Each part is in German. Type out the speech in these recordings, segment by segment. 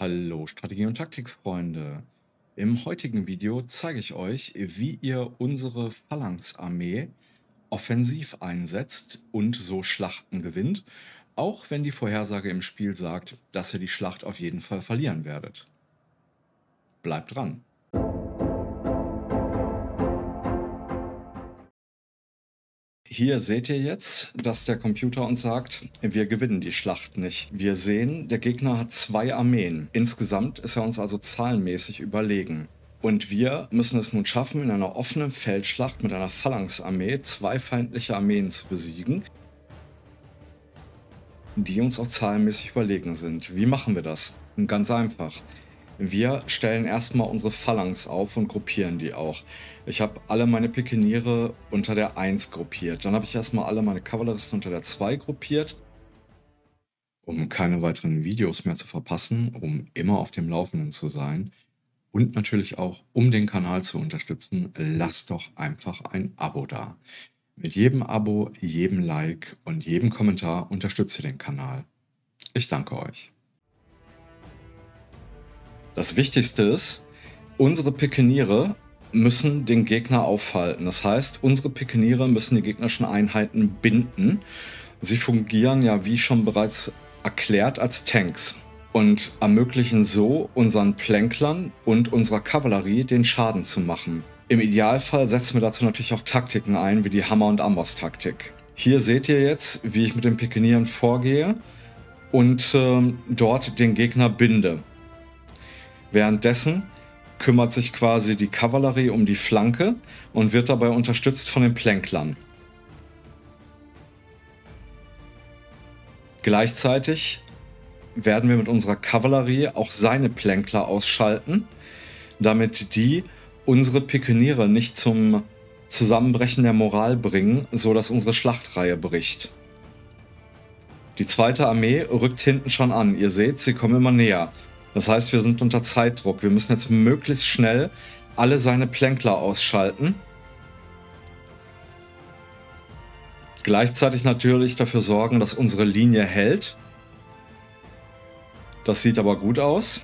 Hallo Strategie- und Taktikfreunde. Im heutigen Video zeige ich euch, wie ihr unsere Phalanx-Armee offensiv einsetzt und so Schlachten gewinnt, auch wenn die Vorhersage im Spiel sagt, dass ihr die Schlacht auf jeden Fall verlieren werdet. Bleibt dran! Hier seht ihr jetzt, dass der Computer uns sagt, wir gewinnen die Schlacht nicht. Wir sehen, der Gegner hat zwei Armeen. Insgesamt ist er uns also zahlenmäßig überlegen. Und wir müssen es nun schaffen, in einer offenen Feldschlacht mit einer Phalanx-Armee zwei feindliche Armeen zu besiegen, die uns auch zahlenmäßig überlegen sind. Wie machen wir das? Ganz einfach. Wir stellen erstmal unsere Phalanx auf und gruppieren die auch. Ich habe alle meine Pikeniere unter der 1 gruppiert. Dann habe ich erstmal alle meine Kavalleristen unter der 2 gruppiert. Um keine weiteren Videos mehr zu verpassen, um immer auf dem Laufenden zu sein und natürlich auch, um den Kanal zu unterstützen, lasst doch einfach ein Abo da. Mit jedem Abo, jedem Like und jedem Kommentar unterstützt ihr den Kanal. Ich danke euch. Das Wichtigste ist, unsere Pikeniere müssen den Gegner aufhalten. Das heißt, unsere Pikeniere müssen die gegnerischen Einheiten binden. Sie fungieren ja, wie schon bereits erklärt, als Tanks und ermöglichen so unseren Plänklern und unserer Kavallerie den Schaden zu machen. Im Idealfall setzen wir dazu natürlich auch Taktiken ein, wie die Hammer- und Amboss-Taktik. Hier seht ihr jetzt, wie ich mit den Pikenieren vorgehe und äh, dort den Gegner binde. Währenddessen kümmert sich quasi die Kavallerie um die Flanke und wird dabei unterstützt von den Plänklern. Gleichzeitig werden wir mit unserer Kavallerie auch seine Plänkler ausschalten, damit die unsere Pikeniere nicht zum Zusammenbrechen der Moral bringen, so dass unsere Schlachtreihe bricht. Die zweite Armee rückt hinten schon an. Ihr seht, sie kommen immer näher. Das heißt, wir sind unter Zeitdruck. Wir müssen jetzt möglichst schnell alle seine Plänkler ausschalten. Gleichzeitig natürlich dafür sorgen, dass unsere Linie hält. Das sieht aber gut aus.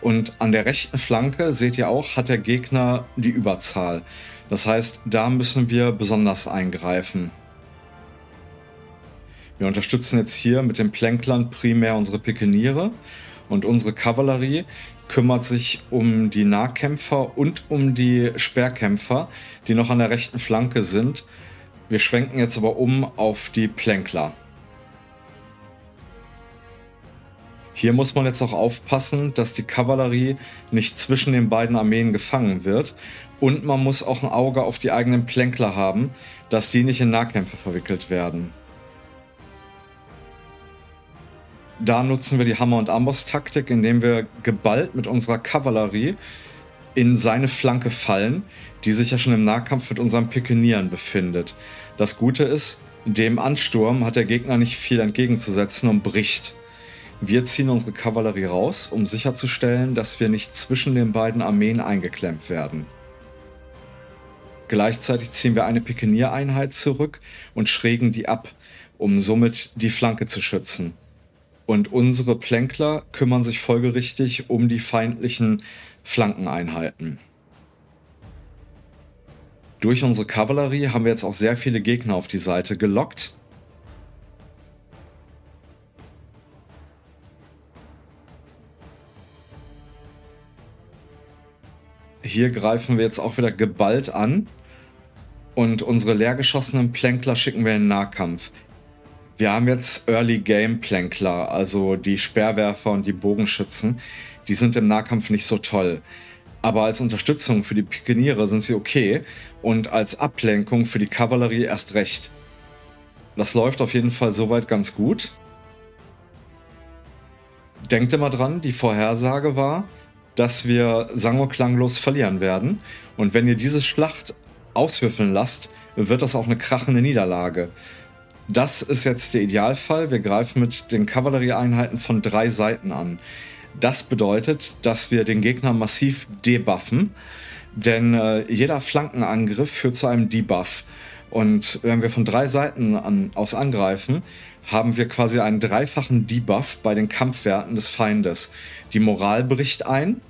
Und an der rechten Flanke, seht ihr auch, hat der Gegner die Überzahl. Das heißt, da müssen wir besonders eingreifen. Wir unterstützen jetzt hier mit den Plänklern primär unsere Pikeniere und unsere Kavallerie kümmert sich um die Nahkämpfer und um die Sperrkämpfer, die noch an der rechten Flanke sind. Wir schwenken jetzt aber um auf die Plänkler. Hier muss man jetzt auch aufpassen, dass die Kavallerie nicht zwischen den beiden Armeen gefangen wird. Und man muss auch ein Auge auf die eigenen Plänkler haben, dass die nicht in Nahkämpfe verwickelt werden. Da nutzen wir die Hammer- und Amboss-Taktik, indem wir geballt mit unserer Kavallerie in seine Flanke fallen, die sich ja schon im Nahkampf mit unseren Pikenieren befindet. Das Gute ist, dem Ansturm hat der Gegner nicht viel entgegenzusetzen und bricht. Wir ziehen unsere Kavallerie raus, um sicherzustellen, dass wir nicht zwischen den beiden Armeen eingeklemmt werden. Gleichzeitig ziehen wir eine Pikeniereinheit zurück und schrägen die ab, um somit die Flanke zu schützen. Und unsere Plänkler kümmern sich folgerichtig um die feindlichen Flankeneinheiten. Durch unsere Kavallerie haben wir jetzt auch sehr viele Gegner auf die Seite gelockt Hier greifen wir jetzt auch wieder geballt an. Und unsere leergeschossenen Plänkler schicken wir in den Nahkampf. Wir haben jetzt Early Game Plänkler, also die Speerwerfer und die Bogenschützen. Die sind im Nahkampf nicht so toll. Aber als Unterstützung für die Pikeniere sind sie okay und als Ablenkung für die Kavallerie erst recht. Das läuft auf jeden Fall soweit ganz gut. Denkt immer dran, die Vorhersage war, dass wir sang- und klanglos verlieren werden. Und wenn ihr diese Schlacht auswürfeln lasst, wird das auch eine krachende Niederlage. Das ist jetzt der Idealfall. Wir greifen mit den Kavallerieeinheiten von drei Seiten an. Das bedeutet, dass wir den Gegner massiv debuffen, denn äh, jeder Flankenangriff führt zu einem Debuff. Und wenn wir von drei Seiten an, aus angreifen, haben wir quasi einen dreifachen Debuff bei den Kampfwerten des Feindes. Die Moral bricht ein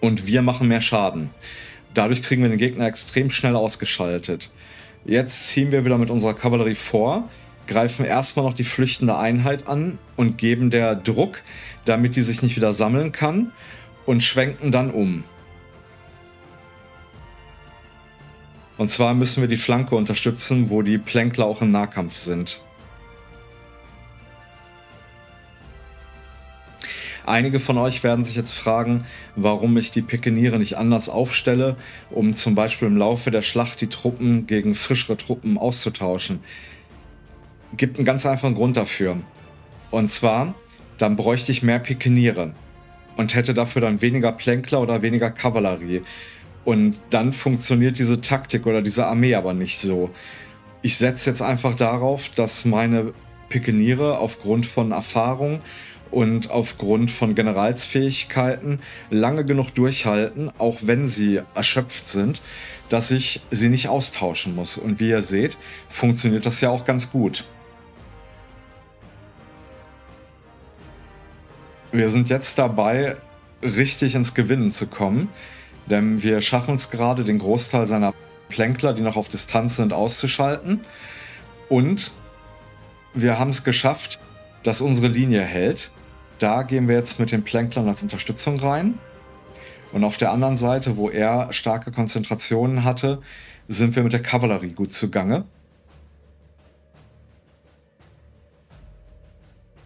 und wir machen mehr Schaden. Dadurch kriegen wir den Gegner extrem schnell ausgeschaltet. Jetzt ziehen wir wieder mit unserer Kavallerie vor, greifen erstmal noch die flüchtende Einheit an und geben der Druck, damit die sich nicht wieder sammeln kann und schwenken dann um. Und zwar müssen wir die Flanke unterstützen, wo die Plänkler auch im Nahkampf sind. Einige von euch werden sich jetzt fragen, warum ich die Pikeniere nicht anders aufstelle, um zum Beispiel im Laufe der Schlacht die Truppen gegen frischere Truppen auszutauschen. Gibt einen ganz einfachen Grund dafür. Und zwar, dann bräuchte ich mehr Pikeniere und hätte dafür dann weniger Plänkler oder weniger Kavallerie. Und dann funktioniert diese Taktik oder diese Armee aber nicht so. Ich setze jetzt einfach darauf, dass meine Pikeniere aufgrund von Erfahrung und aufgrund von Generalsfähigkeiten lange genug durchhalten, auch wenn sie erschöpft sind, dass ich sie nicht austauschen muss. Und wie ihr seht, funktioniert das ja auch ganz gut. Wir sind jetzt dabei, richtig ins Gewinnen zu kommen, denn wir schaffen es gerade, den Großteil seiner Plänkler, die noch auf Distanz sind, auszuschalten. Und wir haben es geschafft, dass unsere Linie hält. Da gehen wir jetzt mit den Plänklern als Unterstützung rein. Und auf der anderen Seite, wo er starke Konzentrationen hatte, sind wir mit der Kavallerie gut zugange.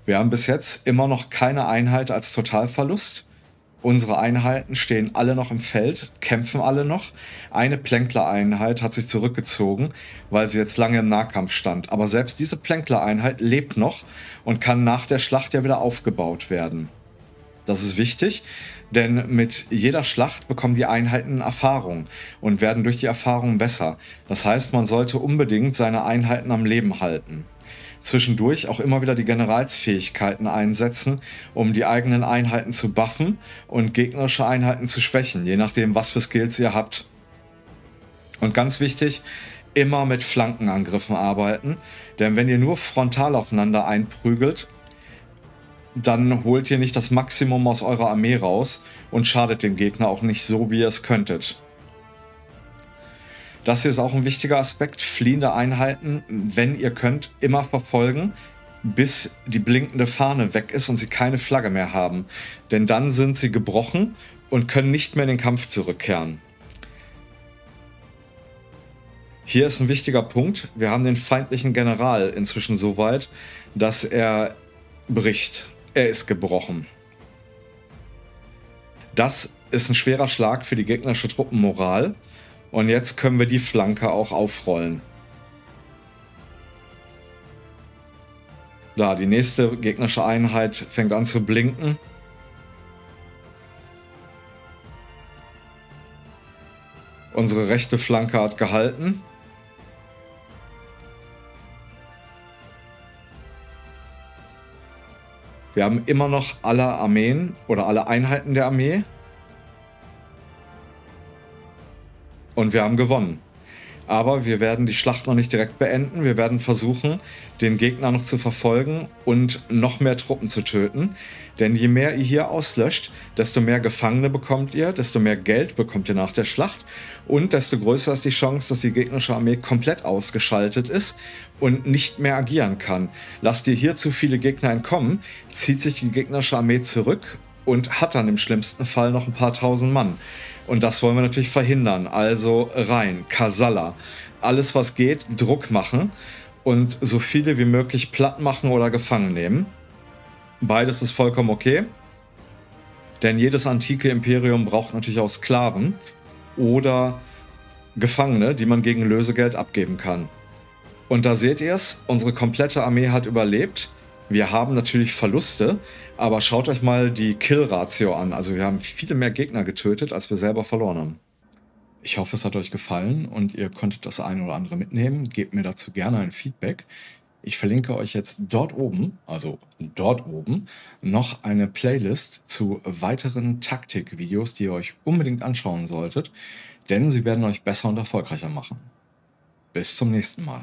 Wir haben bis jetzt immer noch keine Einheit als Totalverlust. Unsere Einheiten stehen alle noch im Feld, kämpfen alle noch. Eine Plänkler-Einheit hat sich zurückgezogen, weil sie jetzt lange im Nahkampf stand. Aber selbst diese Plänkler-Einheit lebt noch und kann nach der Schlacht ja wieder aufgebaut werden. Das ist wichtig, denn mit jeder Schlacht bekommen die Einheiten Erfahrung und werden durch die Erfahrung besser. Das heißt, man sollte unbedingt seine Einheiten am Leben halten zwischendurch auch immer wieder die Generalsfähigkeiten einsetzen, um die eigenen Einheiten zu buffen und gegnerische Einheiten zu schwächen, je nachdem, was für Skills ihr habt. Und ganz wichtig, immer mit Flankenangriffen arbeiten, denn wenn ihr nur frontal aufeinander einprügelt, dann holt ihr nicht das Maximum aus eurer Armee raus und schadet dem Gegner auch nicht so, wie ihr es könntet. Das hier ist auch ein wichtiger Aspekt. Fliehende Einheiten, wenn ihr könnt, immer verfolgen, bis die blinkende Fahne weg ist und sie keine Flagge mehr haben. Denn dann sind sie gebrochen und können nicht mehr in den Kampf zurückkehren. Hier ist ein wichtiger Punkt. Wir haben den feindlichen General inzwischen so weit, dass er bricht. Er ist gebrochen. Das ist ein schwerer Schlag für die gegnerische Truppenmoral. Und jetzt können wir die Flanke auch aufrollen. Da, die nächste gegnerische Einheit fängt an zu blinken. Unsere rechte Flanke hat gehalten. Wir haben immer noch alle Armeen oder alle Einheiten der Armee. Und wir haben gewonnen. Aber wir werden die Schlacht noch nicht direkt beenden. Wir werden versuchen, den Gegner noch zu verfolgen und noch mehr Truppen zu töten. Denn je mehr ihr hier auslöscht, desto mehr Gefangene bekommt ihr, desto mehr Geld bekommt ihr nach der Schlacht und desto größer ist die Chance, dass die gegnerische Armee komplett ausgeschaltet ist und nicht mehr agieren kann. Lasst ihr hier zu viele Gegner entkommen, zieht sich die gegnerische Armee zurück und hat dann im schlimmsten Fall noch ein paar tausend Mann. Und das wollen wir natürlich verhindern. Also rein, Kasala. Alles, was geht, Druck machen und so viele wie möglich platt machen oder gefangen nehmen. Beides ist vollkommen okay. Denn jedes antike Imperium braucht natürlich auch Sklaven oder Gefangene, die man gegen Lösegeld abgeben kann. Und da seht ihr es, unsere komplette Armee hat überlebt. Wir haben natürlich Verluste, aber schaut euch mal die Kill-Ratio an. Also wir haben viele mehr Gegner getötet, als wir selber verloren haben. Ich hoffe, es hat euch gefallen und ihr konntet das eine oder andere mitnehmen. Gebt mir dazu gerne ein Feedback. Ich verlinke euch jetzt dort oben, also dort oben, noch eine Playlist zu weiteren Taktikvideos, die ihr euch unbedingt anschauen solltet, denn sie werden euch besser und erfolgreicher machen. Bis zum nächsten Mal.